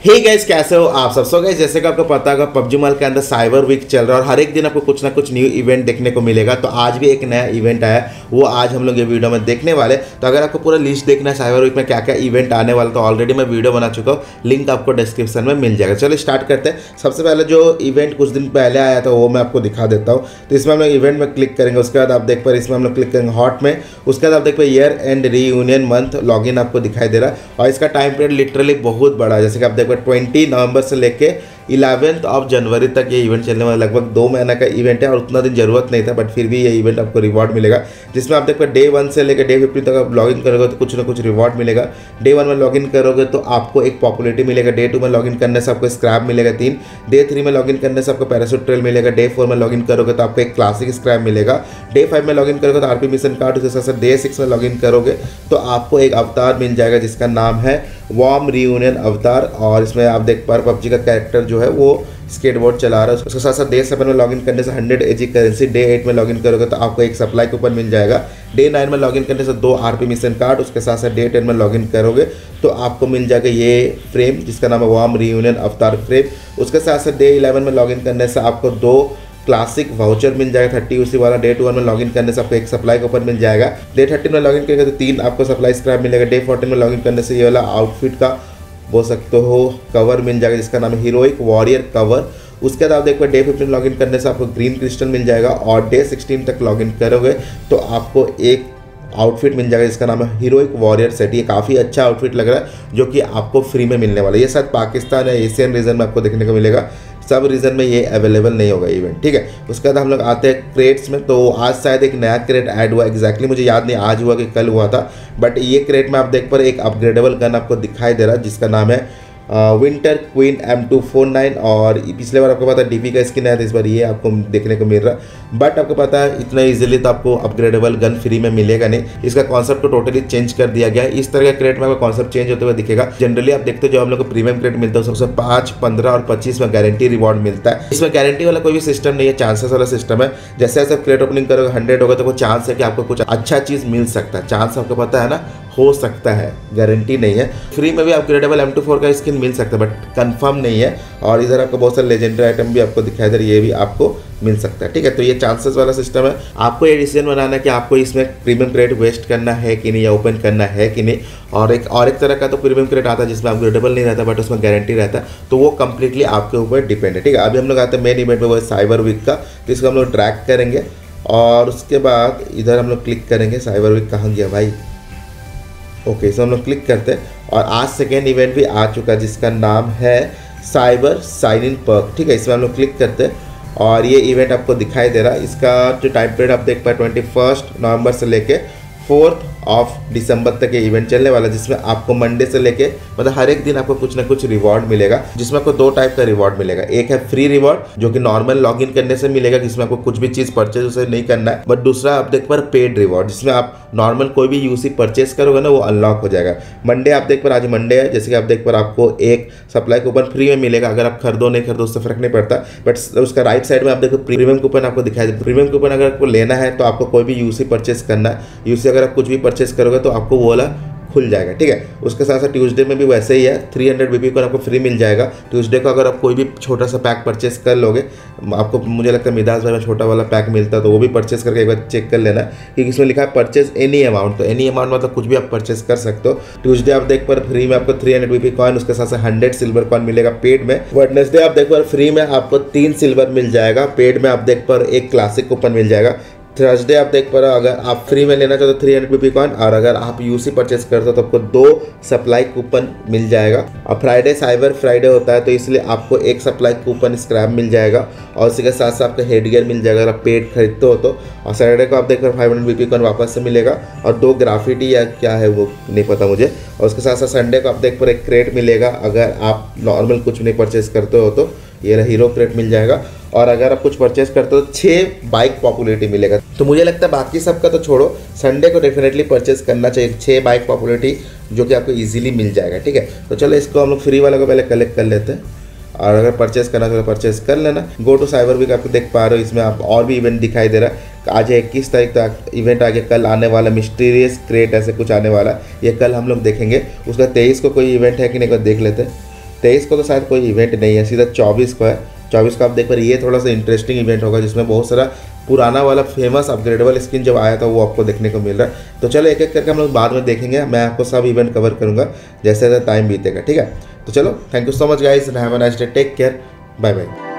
हे hey guys कैसे हो आप सब? सो गए जैसे कि आपको पता होगा, पबजी मॉल के अंदर साइबर वीक चल रहा है और हर एक दिन आपको कुछ ना कुछ न्यू इवेंट देखने को मिलेगा। तो आज भी एक नया इवेंट आया वो आज हम लोग ये वीडियो में देखने वाले तो अगर आपको पूरा लिस्ट देखना है साइबर वीक में क्या क्या इवेंट आने वाला तो ऑलरेडी मैं वीडियो बना चुका हूँ। लिंक आपको डिस्क्रिप्शन में मिल जाएगा। चलो स्टार्ट करते हैं। सबसे पहले जो इवेंट कुछ दिन पहले आया था, वो मैं आपको दिखा देता हूँ। तो इसमें हम लोग इवेंट में क्लिक करेंगे, उसके बाद आप देख पर इसमें हम लोग क्लिक करेंगे हॉट में। उसके बाद आप देख पाए year end reunion month login आपको दिखाई दे रहा है। और इसका टाइम पीरियड लिटरली बहुत बड़ा है। जैसे कि आप ट्वेंटी नवंबर से लेके इलेवेंथ ऑफ़ जनवरी तक ये इवेंट चलने वाला लगभग दो महीने का इवेंट है और उतना दिन ज़रूरत नहीं था बट फिर भी ये इवेंट आपको रिवॉर्ड मिलेगा, जिसमें आप देखो डे वन से लेकर डे फिफ्टी तक आप लॉगिन करोगे तो कुछ ना कुछ रिवॉर्ड मिलेगा। डे वन में लॉगिन करोगे तो आपको एक पॉपुलरिटी मिलेगा। डे टू में लॉगिन करने से आपको स्क्रैप मिलेगा तीन। डे थ्री में लॉगिन करने से आपको पैरासूट ट्रेल मिलेगा। डे फोर में लॉगिन करोगे तो आपको एक क्लासिक स्क्रैप मिलेगा। डे फाइव में लॉगिन करोगे तो आरपी मिशन कार्ड उसके साथ डे सिक्स में लॉगिन करोगे तो आपको एक अवतार मिल जाएगा, जिसका नाम है वॉम रियूनियन अवतार और इसमें आप देख पा रहे पबजी का कैरेक्टर जो है वो स्केटबोर्ड चला रहा है। उसके साथ साथ डे सेवन में लॉगिन करने से hundred AG currency day eight में लॉगिन करोगे तो आपको एक सप्लाई कूपन मिल जाएगा। डे नाइन में लॉगिन करने से दो आरपी मिशन कार्ड उसके साथ साथ डे टेन में लॉगिन करोगे तो आपको मिल जाएगा ये फ्रेम जिसका नाम है वाम रीयूनियन अवतार फ्रेम उसके साथ साथ डे इलेवन में लॉगिन करने से आपको दो क्लासिक वाउचर मिल जाएगा। थर्टी उसी वाला डे टू वन में लॉगिन करने से आपको एक सप्लाई कूपन मिल जाएगा। डे थर्टीन में लॉगिन करेगा तो तीन आपको सप्लाई स्क्रैप मिलेगा। डे फोर्टीन में लॉगिन करने से ये वाला आउटफिट का बोल सकते हो कवर मिल जाएगा, जिसका नाम है हीरोइक वॉरियर कवर उसके बाद आप देखो डे फिफ्टीन लॉगिन करने से आपको ग्रीन क्रिस्टल मिल जाएगा और डे सिक्सटीन तक लॉगिन करोगे तो आपको एक आउटफिट मिल जाएगा, जिसका नाम है हीरोइक वॉरियर सेट ये काफ़ी अच्छा आउटफिट लग रहा है, जो कि आपको फ्री में मिलने वाला है। ये शायद पाकिस्तान या एशियन रीजन में आपको देखने को मिलेगा। सब रीजन में ये अवेलेबल नहीं होगा इवेंट ठीक है? उसके बाद हम लोग आते हैं क्रेट्स में तो आज शायद एक नया क्रेट ऐड हुआ एग्जैक्टली मुझे याद नहीं, आज हुआ कि कल हुआ था बट ये क्रेट में आप देख पर एक अपग्रेडेबल गन आपको दिखाई दे रहा है, जिसका नाम है winter queen M two four nine और पिछले बार आपको पता है डीपी का स्किन आया था, इस बार ये आपको देखने को मिल रहा बट आपको पता है, इतना इजीली तो आपको अपग्रेडेबल गन फ्री में मिलेगा नहीं। इसका कॉन्सेप्ट को टोटली चेंज कर दिया गया इस तरह का क्रेट में आपका कॉन्सेप्ट चेंज होते हुए दिखेगा। जनरली आप देखते हो जो हम लोग को प्रीमियम क्रेट मिलता है सबसे पाँच, पंद्रह और पच्चीस में गारंटी रिवॉर्ड मिलता है। इसमें गारंटी वाला कोई भी सिस्टम नहीं है चांसेस वाला सिस्टम है। जैसे जैसे क्रेट ओपनिंग करोगे हंड्रेड होगा तो वो चांस है कि आपको कुछ अच्छा चीज़ मिल सकता है। चांस आपको पता है ना हो सकता है गारंटी नहीं है। फ्री में भी अपग्रेडेबल एम टू फोर का स्किन मिल सकता है बट कंफर्म नहीं है। और इधर आपको बहुत सारे लेजेंडरी आइटम भी आपको दिखाई दे रही है, ये भी आपको मिल सकता है, ठीक है? तो ये चांसेस वाला सिस्टम है। आपको ये डिसीज़न बनाना है कि आपको इसमें प्रीमियम क्रेडिट वेस्ट करना है कि नहीं, या ओपन करना है कि नहीं। और एक और एक तरह का तो प्रीमियम क्रेडिट आता है, जिसमें अपग्रेडेबल नहीं रहता बट उसमें गारंटी रहता तो वो कंप्लीटली आपके ऊपर डिपेंड है, ठीक है? अभी हम लोग आते हैं मेन इवेंट में वो साइबर वीक का तो इसको हम लोग ट्रैक करेंगे। और उसके बाद इधर हम लोग क्लिक करेंगे साइबर वीक कहाँ गया भाई? ओके सो हम लोग क्लिक करते हैं और आज सेकेंड इवेंट भी आ चुका है जिसका नाम है साइबर साइन इन पर्क ठीक है, इसमें हम लोग क्लिक करते हैं और ये इवेंट आपको दिखाई दे रहा है। इसका जो टाइम पीरियड आप देख पाए ट्वेंटी फ़र्स्ट नवंबर से लेके फोर्थ ऑफ़ दिसंबर तक ये इवेंट चलने वाला है, जिसमें आपको मंडे से लेके मतलब हर एक दिन आपको कुछ ना कुछ रिवॉर्ड मिलेगा, जिसमें आपको दो टाइप का रिवॉर्ड मिलेगा। एक है फ्री रिवॉर्ड जो कि नॉर्मल लॉग इन करने से मिलेगा, जिसमें आपको कुछ भी चीज़ परचेज उसे नहीं करना है बट दूसरा आप देख पर पेड रिवॉर्ड जिसमें आप नॉर्मल कोई भी यूसी परचेज करोगे ना, वो अनलॉक हो जाएगा। मंडे आप देख पर आज मंडे है, जैसे कि आप देख पर आपको एक सप्लाई कूपन फ्री में मिलेगा, अगर आप खरीदो, नहीं खरीदो, उससे फ़र्क नहीं पड़ता बट उसका राइट साइड में आप देखो प्रीमियम कूपन आपको दिखाई दे प्रीमियम कूपन अगर आपको लेना है तो आपको कोई भी यूसी परचेज करना है। यूसी अगर आप कुछ भी परचेस करोगे तो आपको वो वाला खुल जाएगा, ठीक है? उसके साथ साथ ट्यूसडे में भी वैसे ही है थ्री हंड्रेड बी आपको फ्री मिल जाएगा। ट्यूसडे को अगर आप कोई भी छोटा सा पैक परचेस कर लोगे, आपको मुझे लगता है मिदास भाई में छोटा वाला पैक मिलता है तो वो भी परचेस करके एक बार चेक कर लेना, क्योंकि इसमें लिखा है परचेज एनी अमाउंट तो एनी अमाउंट मतलब कुछ भी आप परचेस कर सकते हो। ट्यूजडे आप देख पर फ्री में आपको थ्री हंड्रेड बी कॉइन उसके साथ साथ हंड्रेड सिल्वर कॉइन मिलेगा पेड में। वेडनेसडे आप देख पर फ्री में आपको तीन सिल्वर मिल जाएगा पेड में आप देख पर एक क्लासिक कूपन मिल जाएगा। थर्सडे आप देख पा रहे हो, अगर आप फ्री में लेना चाहते हो थ्री हंड्रेड रुपी कॉइन और अगर आप यूसी परचेस करते हो तो आपको दो सप्लाई कूपन मिल जाएगा। और फ्राइडे साइबर फ्राइडे होता है तो इसलिए आपको एक सप्लाई कूपन स्क्रैप मिल जाएगा और उसी के साथ साथ आपको हेड गियर मिल जाएगा अगर आप पेड खरीदते हो तो। और सैटरडे को आप देख रहे फाइव हंड्रेड रुपी कॉइन वापस से मिलेगा और दो ग्राफिटी या क्या है वो नहीं पता मुझे। और उसके साथ साथ संडे को आप देख पर एक क्रेट मिलेगा, अगर आप नॉर्मल कुछ नहीं परचेस करते हो तो। ये हीरो क्रेट मिल जाएगा। और अगर आप कुछ परचेस करते हो तो छः बाइक पॉपुलरिटी मिलेगा। तो मुझे लगता है बाकी सबका तो छोड़ो संडे को डेफिनेटली परचेस करना चाहिए छः बाइक पॉपुलरिटी जो कि आपको इजीली मिल जाएगा, ठीक है? तो चलो इसको हम लोग फ्री वाले को पहले कलेक्ट कर लेते हैं। और अगर परचेस करना तो परचेस कर लेना। गो टू साइबर वीक आपको देख पा रहे हो, इसमें आप और भी इवेंट दिखाई दे रहा है। आज है इक्कीस तारीख तक इवेंट आगे कल आने वाला मिस्टीरियस क्रिएट ऐसे कुछ आने वाला ये कल हम लोग देखेंगे। उसका तेईस को कोई इवेंट है कि नहीं देख लेते हैं। तेईस को तो शायद कोई इवेंट नहीं है, सीधा चौबीस को है। चौबीस को आप देख पा रहे ये थोड़ा सा इंटरेस्टिंग इवेंट होगा, जिसमें बहुत सारा पुराना वाला फ़ेमस अपग्रेडेबल स्किन जब आया था, वो आपको देखने को मिल रहा है। तो चलो एक एक करके हम लोग बाद में देखेंगे, मैं आपको सब इवेंट कवर करूँगा जैसे जैसे टाइम बीतेगा, ठीक है? तो चलो thank you so much guys have a nice day take care bye bye